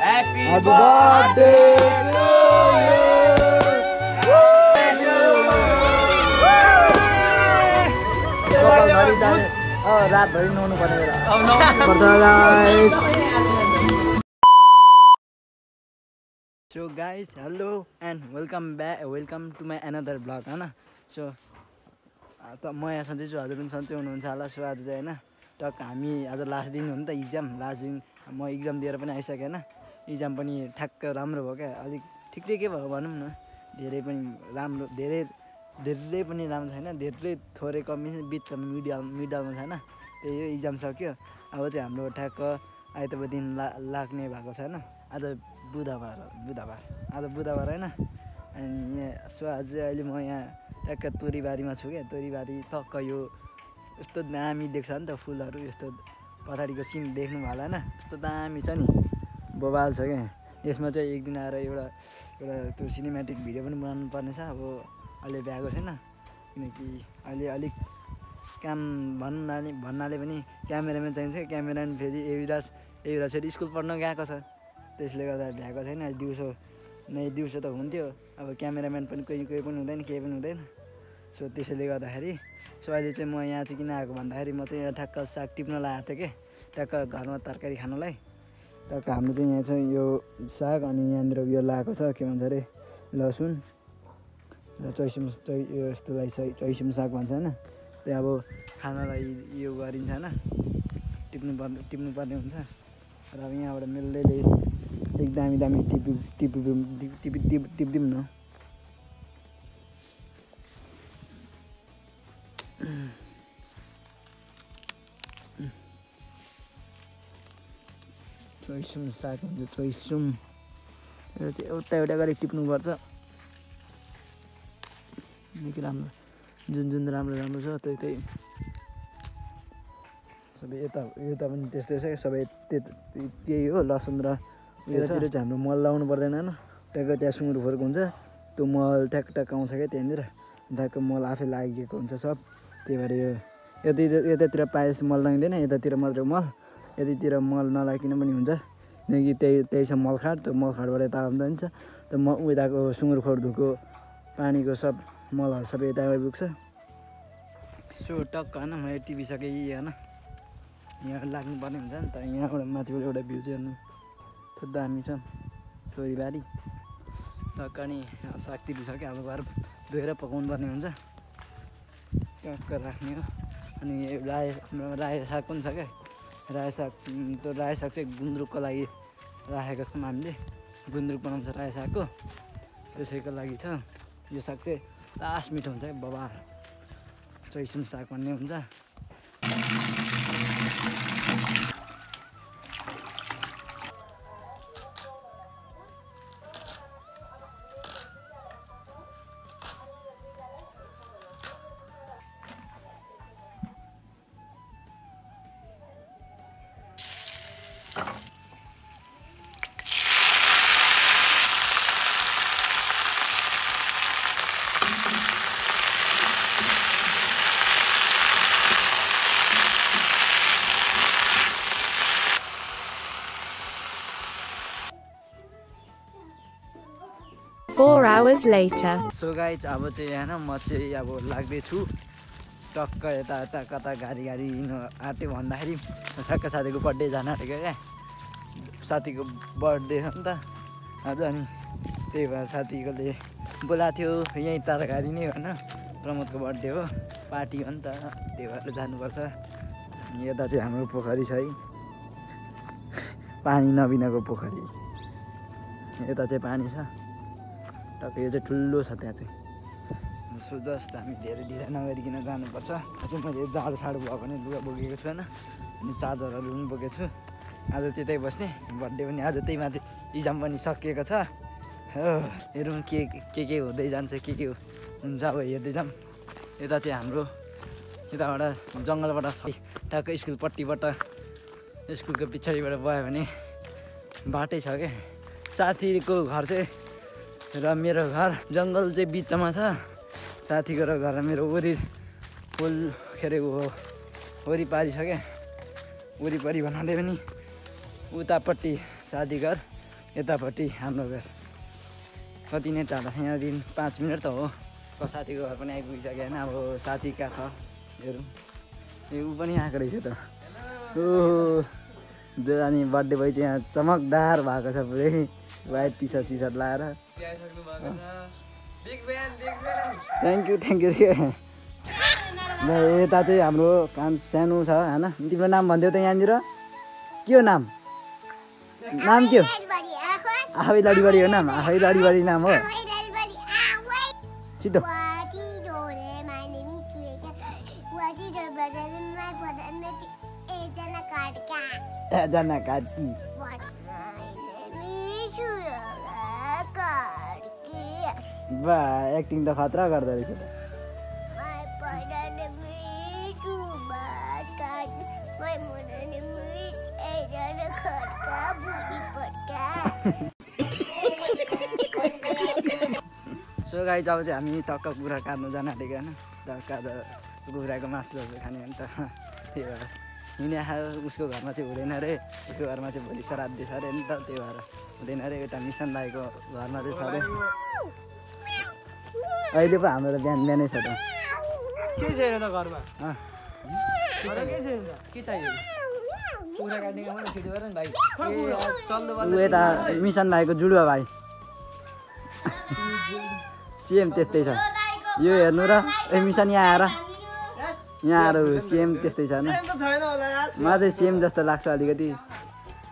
Happy Happy birthday to अँ रातभरि नुहाउनु पर्ने so guys hello and welcome back welcome to my another blog होइन सो त म यहाँ सन्चै छु हजुर पनि सन्चै हुनुहुन्छ होला सो आज चाहिँ होइन टक्क हामी आज लास्ट दिन हो नि त इक्जाम लास्ट दिन म इक्जाम दिएर पनि आइसकेँ होइन? इक्जाम पनि ठ्याक्क राम्रो भयो क्या। अलिक ठिक ठिकै भयो भनौँ न। धेरै पनि राम्रो धेरै धेरै पनि राम्रो छैन। धेरै थोरै कमी बिचमा मिडियम मिडलमा छैन। त्यही हो इक्जाम सक्यो। अब चाहिँ हाम्रो ठ्याक्क आइतबार दिन ला लाग्ने भएको छ होइन आज बुधबार बुधबार। आज बुधबार होइन। अनि यहाँ सो आज अहिले म यहाँ ट्याक्क तोरीबारीमा छु क्या। तोरीबारी टक्क यो यस्तो दामी देख्छ नि त फुलहरू। यस्तो पछाडिको सिन देख्नु भयो होला होइन यस्तो दामी छ नि। बबाल छ क्या। यसमा चाहिँ एक दिन आएर एउटा एउटा त्यो सिनेमेटिक भिडियो पनि बनाउनु पर्ने छ अब अहिले भ्याएको छैन। किनकि अहिले अलिक काम भन्नाले भन्नाले पनि क्यामेराम्यान चाहिन्छ क्यामेराम्यान फेरि युवराज युवराज फेरि स्कुल पढ्न गएको छ। त्यसले गर्दा भ्याएको छैन। अहिले दिउँसो नै दिउँसो त हुन्थ्यो। अब क्यामेराम्यान पनि कोही कोही पनि हुँदैन केही पनि हुँदैन। सो त्यसैले गर्दाखेरि सो अहिले चाहिँ म यहाँ चाहिँ किन आएको भन्दाखेरि म चाहिँ यहाँ ठ्याक्क साग टिप्न लगाएको थिएँ कि। ट्याक्क घरमा तरकारी खानुलाई। ट्याक्क हाम्रो चाहिँ यहाँ चाहिँ यो साग अनि यहाँनिर उयो लगाएको छ के भन्छ अरे लसुन र चैसुम चै यो यस्तोलाई चैसुम साग भन्छ होइन। त्यो अब खानालाई यो गरिन्छ होइन टिप्नु पर्ने टिप्नु पर्ने हुन्छ। र अब यहाँबाट मिल्दै एक दामी दामी टिपी टिपी टिपी टिप टिपिदिउँ न। चोइसुम साग हुन्छ चोइसुम यो चाहिँ एउटा एउटा गरी टिप्नुपर्छ निकै राम्रो जुन जुन राम्रो राम्रो छ त्यही त्यही। सबै यता यता पनि त्यस्तै छ सबै त्यता त्यही हो लसुन र यतातिर चाहिँ हाम्रो मल लाउनु पर्दैन होइन। ट्याक्क त्यहाँ सुँगुर फोर्को हुन्छ त्यो मल ट्याक्क ट्याक्क आउँछ क्या त्यहाँनिर। ट्याक्क मल आफै लागेको हुन्छ सब। त्यही भएर यो यति यतातिर प्रायः जस्तो मल लगाइँदैन यतातिर मात्रै मल। यतितिर मल नलागिकन पनि हुन्छ। किनकि त्यही त्यही छ मल खाड त्यो मल खाडबाट यता आउँदा हुन्छ। त्यो म उताको सुँगुर खोर्दुको पानीको सब मलहरू सबै यता आइपुग्छ। सो टक्क होइन मैले टिपिसकेँ होइन। यहाँ लाग्नुपर्ने हुन्छ नि त। यहाँबाट माथिबाट एउटा भ्यू चाहिँ हेर्नु। दामी छ। छोरीबारी। टक्क अनि साग टिपिसक्यो अब घर। धोएर पकाउनु पर्ने हुन्छ। टक्क राख्ने हो। अनि रायो रायो साग पनि छ क्या। रायो साग त्यो रायो साग चाहिँ गुन्द्रुकको लागि राखेको छौँ हामीले। गुन्द्रुक बनाउँछ रायो सागको त्यसैको लागि छ। यो साग चाहिँ लास्ट मिठो हुन्छ क्या बबा। चैसुम साग भन्ने हुन्छ। Hours later. सो गाइज अब चाहिँ होइन म चाहिँ अब लाग्दैछु। टक्क यता यता कता गाडी गाडी हिँड्नु आँट्यो भन्दाखेरि सक्क साथीको बर्थडे जान आँटेको क्या। साथीको बर्थडे हो नि त। आज अनि त्यही भएर साथीकोले बोलाएको थियो यहीँ तरकारी नै होइन प्रमोदको बर्थडे हो पार्टी हो नि त त्यही भएर जानुपर्छ। यता चाहिँ हाम्रो पोखरी छ है। पानी नबिनाको पोखरी। यता चाहिँ पानी छ। टक्क यो चाहिँ ठुलो छ त्यहाँ चाहिँ। सो जस्ट हामी धेरै ढिला नगरिकन जानुपर्छ। अझै मैले जाडो साडो भयो भने लुगा बोकेको छु होइन। अनि चार्जरहरू पनि बोकेको छु। आज त्यतै बस्ने। बर्थडे पनि आज त्यही माथि इक्जाम पनि सकिएको छ। हो हेरौँ के के के हुँदै जान्छ के के हुन्छ अब हेर्दै जाऊँ। यता चाहिँ हाम्रो यताबाट जङ्गलबाट छ। टक्क स्कुलपट्टिबाट स्कुलको पछाडिबाट गयो भने बाटै छ क्या साथीको घर चाहिँ र मेरो घर जङ्गल चाहिँ बिचमा छ। साथीको र घर मेरो वरि फुल के अरे वरिपरि छ क्या वरिपरि भन्नाले पनि उतापट्टि साथी घर यतापट्टि हाम्रो घर। कति नै टाढा यहाँदेखि पाँच मिनट त हो। साथीको घर पनि आइपुगिसक्यो होइन अब साथी कहाँ छ? हेरौँ। ए ऊ पनि आएको रहेछ त। ओ अनि बर्थडे भइ चाहिँ यहाँ चमकदार भएको छ पुरै। White T shirt T shirt लाएर थ्याङ्क यू थ्याङ्क यू ल यता चाहिँ हाम्रो काम सानो छ होइन? तिम्रो नाम भनिदियो त यहाँनिर? के हो नाम? नाम के हो? आफै लडीबडी हो नाम। आफै लडीबडी नाम हो। छिटो। जना कार्की बा एक्टिङ त खतरा गर्दो रहेछ त सो गाई अब चाहिँ हामी टक्क कुखुरा काट्नु जान आँटेको होइन टक्क त कुखुराको मासुहरू खाने हो नि त त्यही भएर हिँडे आयो उसको घरमा चाहिँ हुँदैन अरे उसको घरमा चाहिँ भोलि श्राद्ध छ अरे नि त त्यही भएर हुँदैन अरे एउटा मिसन दाईको घरमा चाहिँ छ अरे अहिले पो हाम्रो त बिहान बिहानै छ त के छैन त घरमा के चाहियो यता मिसन दाईको जुडुवा भाइ सिएम त्यस्तै छ यो हेर्नु र ए मिसन यहाँ आएर यहाँ आएर सिएम त्यस्तै छ मलाई चाहिँ सिएम जस्तो लाग्छ अलिकति।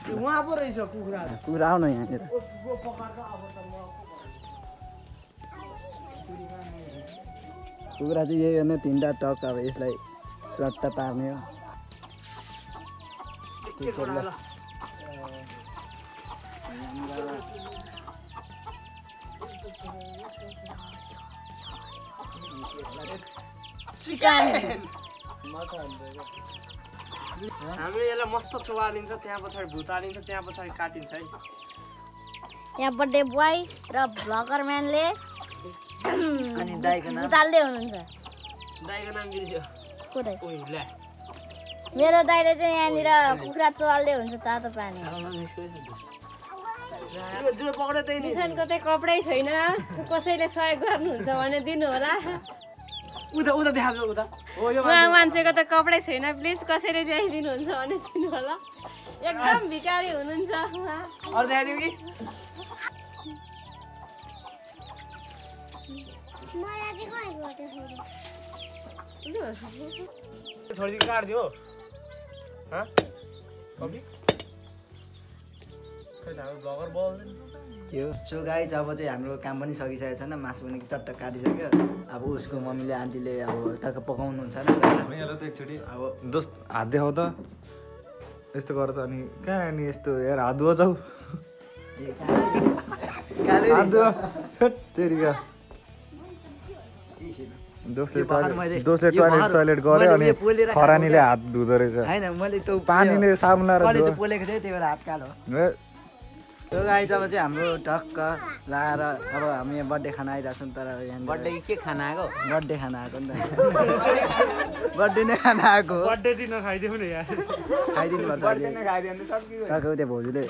कुखुरा। आउन यहाँनिर। कुखुरा चाहिँ यही हो नि तिनवटा टक अब यसलाई चट्ट पार्ने हो। कुरा ल हामी यसलाई मस्त चुहालिन्छ त्यहाँ पछाडि भुत हालिन्छ त्यहाँ पछाडि काटिन्छ है। यहाँ बर्थडे बोय र भ्लगर म्यानले अनि दाईको नाम? हुनुहुन्छ। बिर्स्यो मेरो दाइले चाहिँ यहाँनिर कुखुरा चोहाल्दै हुन्छ तातो पानी। चाहिँ कपडै छैन। कसैले सहयोग गर्नुहुन्छ भने दिनु होला उता उता देखाएको उता उहाँ मान्छेको त कपडै छैन। प्लिज कसैले ल्याइदिनुहुन्छ भने दिनु होला एकदम भिकारी हुनुहुन्छ उहाँ। अरू देखाइदिउँ कि? छोडिदिएको काटिदियो भ्लगर बोल्दैन। हो सो गाई चाहिँ अब चाहिँ हाम्रो काम पनि सकिसकेको छैन। मासु पनि चट्ट काटिसक्यो। अब उसको मम्मीले आन्टीले अब टक्क पकाउनुहुन्छ त एकचोटि अब दोस्त हात देखाउ त। यस्तो गर त अनि कहाँ अनि यस्तो यार हात धुवा जाऊ। टोइलेट टोइलेट गर्यो अनि खरानीले। हात धुँदो रहेछ। होइन मैले त्यो पानीले साबुन लाएर कलेज धुयो। पोलेको थिएँ त्यही भएर हात कालो। त्यो गाई चाहिँ अब चाहिँ हाम्रो टक्क लाएर अब हामी यहाँ बर्थडे खाना आइरहेको छौँ तर यहाँ बर्थडे के खाना आएको? बर्थडे खाना आएको नि त। बर्थडे नै खाना आएको। बर्थडे दिन खाइदिउँ न यार। खाइदिनु पर्छ टक्क त्यो भाउजूले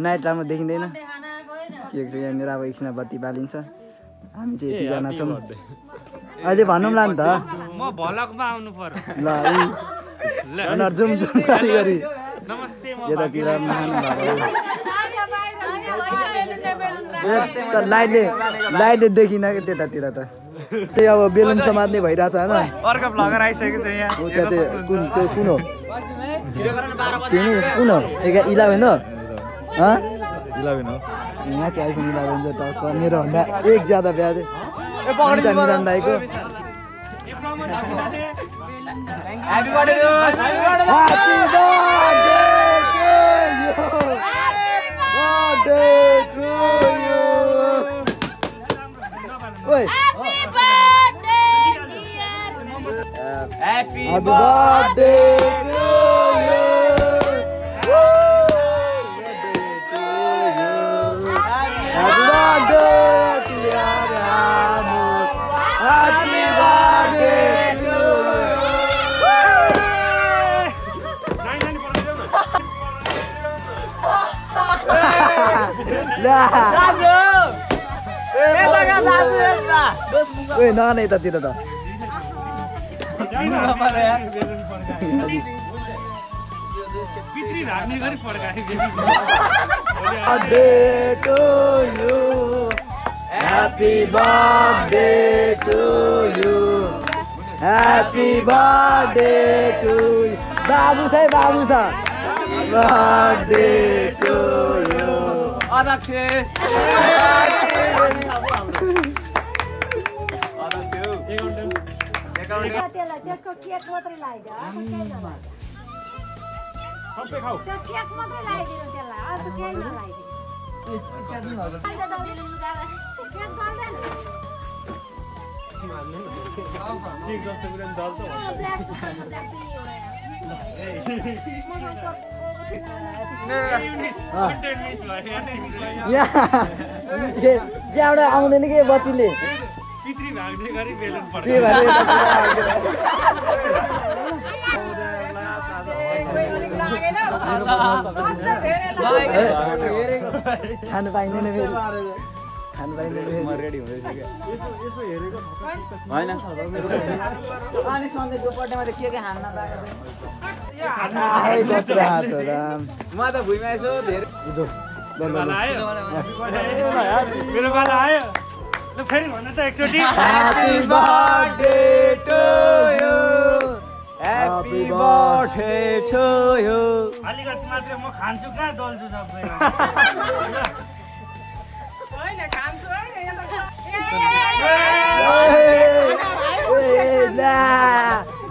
नाइट राम्रो देखिँदैन। के छ यहाँनिर अब एकछिनमा बत्ती बालिन्छ। हामी चाहिँ यतिजना छौँ। अहिले भनौँ ल नि त। म भलकमा आउनु पर्यो। ल जुम जुम गरी गरी। नमस्ते म यतातिर महान भएको ए, त लाइटले लाइटले देखिन कि त्यतातिर त। त्यही अब बेलुन समात्ने भइरहेछ होइन। अर्को भ्लगर आइसकेको छ यहाँ। ऊ त्यो त्यो कुन त्यो कुन हो? त्यो नि कुन हो? एघार इलेभेन हो? हँ? इलेभेन हो। यहाँ चाहिँ आइफोन इलेभेन छ टक्क मेरो भन्दा एक ज्यादा ब्याज। मिलन दाईको happy birthday Happy birthday Happy, Happy birthday, birthday to you. Happy birthday to you. Happy birthday. Happy birthday to you. Hey! Number यार। बेर्न पर्गा हे they to you happy birthday to you happy birthday to you बाबु चाहिँ बाबु छ। Birthday to you आदाखे त्यसलाई त्यसको केक मात्रै लगाइदियो अर्को केही नलाइदियो त्यो केक मात्रै लगाइदिनु त्यसलाई। अर्को केही नलाइदिनु त्यहाँबाट आउँदैन कि बत्तीले? पितृ भाग्ने गरी बेलुन खानु पाइँदैन फेरि खानु पाइँदैन फेरि रेडी अनि सन्देशको बर्थडेमा त के के पाएको राम म त भुइँमा यसो धेरै मेरो पाला आयो ल फेरि भन्नु त एकचोटि। Happy birthday to you. Happy birthday to you. अलिकति मात्रै म खान्छु कहाँ दल्छु सबै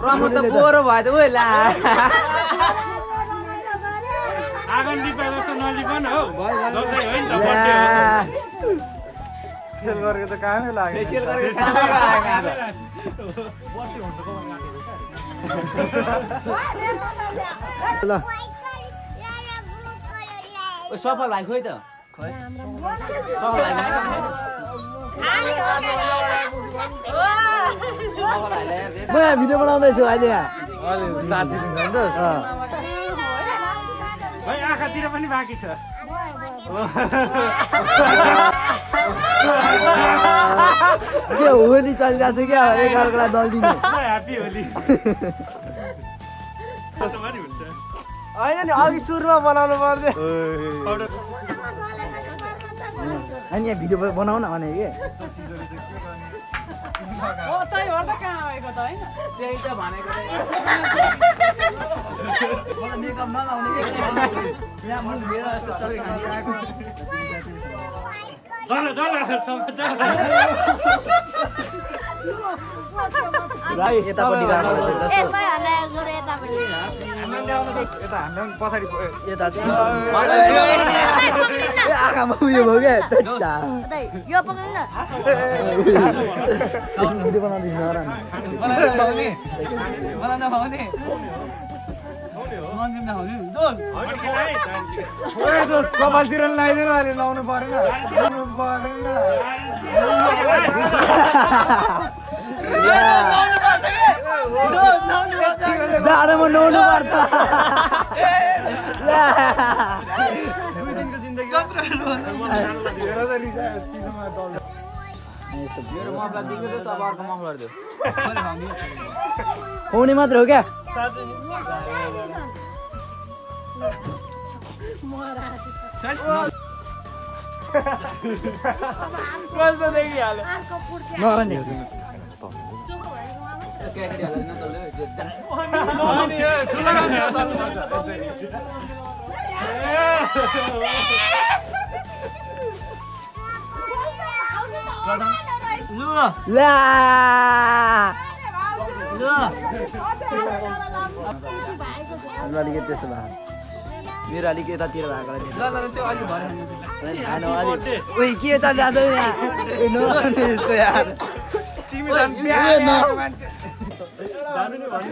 प्रमोद त पोरो भयो त ला। आँगन लिपा जस्तो नलिपन हौ। हो नि त बर्थडे हो। फेसियल गरेको त कामै लाग्यो फेसियल गरेको आएको ल सफल भाइ खोइ त सफल भाइ सफल भाइलाई म यहाँ भिडियो बनाउँदैछु अहिले यहाँ आँखातिर पनि बाँकी छ। के होली चलिरहेको छ क्या? एकअर्कालाई दल दिने ल ह्याप्पी होली। कस्तोमा नि हुन्छ होइन नि अघि सुरुमा बनाउनु पर्ने। अनि यहाँ भिडियो बनाऊ न भने के? मेकअप नलाउने। यतापट्टि गएको पछाडि यता आँखामा उयो भयो क्या बनाउँदैछु कपालतिर लगाइदिनु अहिले लाउनु परेन जाडोमा नुहाउनु पर्छ मात्र हो क्या कस्तो देखिहाल्यो नरने लु ला लु अलिकति त्यस्तो भयो मेरो अलिक यतातिर भएकोलाई ल ल त्यो अलिक भएन खानु अलिक। उयो के चलिरहेको छ यहाँ ए, नगर्नु यस्तो यार। ए, न-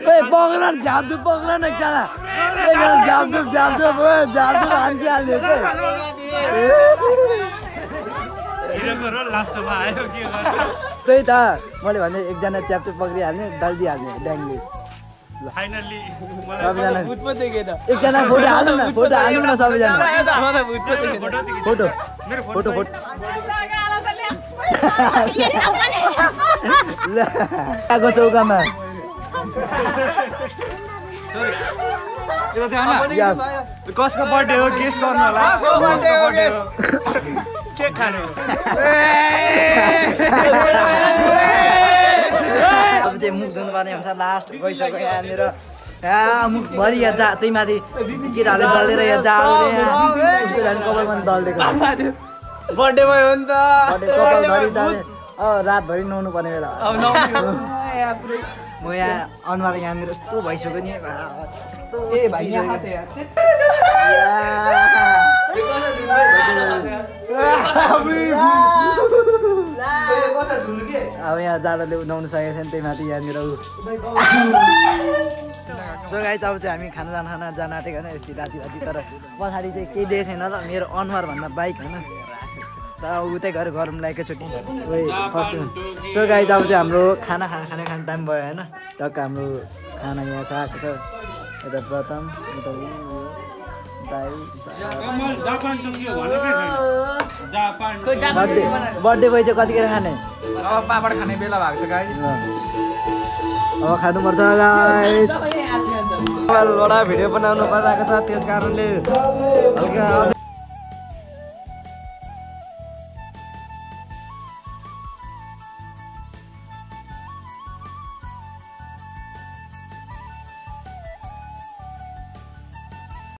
ए, पक्र न झापझुप पक्र न एकजना एकजना झापझुप झापझुप ओ, झापझुप हानिहाल्ने हिरोको रोल लास्टमा आयो के गर्छ त्यही त। मैले भने एकजना च्याप्चुप पक्रिहाल्ने दल्दिहाल्ने ड्याङले फाइनल्ली मलाई सबैजना भूत पो देखेन एकजना फोटो हाल्नु न फोटो हाल्नु न सबैजना म त भूत पो देखेन फोटो चाहिँ फोटो मेरो फोटो फोटो ल, आएको चौकामा. कसको बर्थडे हो गेस गर्नु होला के खाने अब चाहिँ मुख धुनुपर्ने हुन्छ लास्ट गइसक्यो यहाँनिर। आ मुख भरि यहाँ जा त्यही माथि केटाहरूले दलेर यहाँ जाडोले झन् कपालमा दलिदिएको बर्थडे भयो नि त। रातभरि नुहाउनु पर्ने बेला। म यहाँ अनुहार यहाँनिर यस्तो भइसक्यो नि। यस्तो भाइ अब यहाँ जाडोले उदाउनु सकेको छैन त्यही माथि यहाँनिर सो गाई अब चाहिँ हामी खाना जान खाना जान आँटेको होइन यति राति राति तर पछाडि चाहिँ केही दिएको छैन ल मेरो अनुहारभन्दा बाइक होइन। तर उतै गएर गरम लागेको छ कि? फर्स्ट सो गाई अब चाहिँ हाम्रो खाना खाना खाने खाने टाइम भयो होइन। टक्क हाम्रो खाना यहाँ छ आएको छ। यता प्रथम यता बर्थडे बर्थडे भयो चाहिँ कतिखेर खाने? अब पापड खाने बेला भएको छ गाई अब खानुपर्छ गाइस मोबाइलबाट भिडियो बनाउनु परिरहेको छ त्यस कारणले हल्का